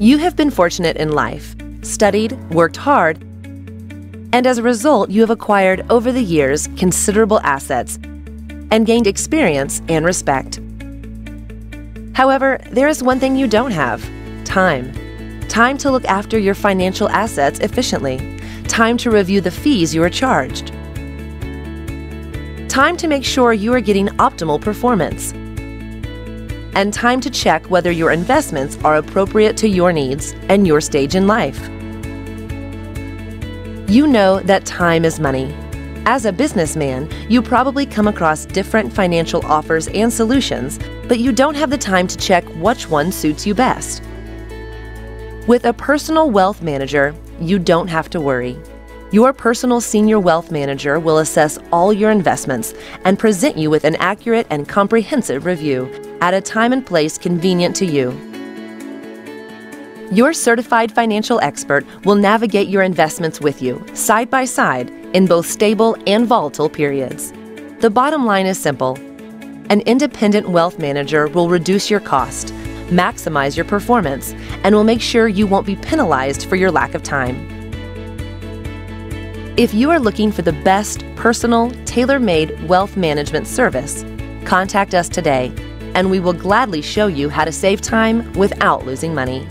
You have been fortunate in life, studied, worked hard, and as a result, you have acquired over the years considerable assets and gained experience and respect. However, there is one thing you don't have time. Time to look after your financial assets efficiently. Time to review the fees you are charged. Time to make sure you are getting optimal performance. And time to check whether your investments are appropriate to your needs and your stage in life. You know that time is money. As a businessman, you probably come across different financial offers and solutions, but you don't have the time to check which one suits you best. With a personal wealth manager, you don't have to worry. Your personal senior wealth manager will assess all your investments and present you with an accurate and comprehensive review at a time and place convenient to you. Your certified financial expert will navigate your investments with you, side by side, in both stable and volatile periods. The bottom line is simple an independent wealth manager will reduce your cost, maximize your performance, and will make sure you won't be penalized for your lack of time. If you are looking for the best personal, tailor made wealth management service, contact us today and we will gladly show you how to save time without losing money.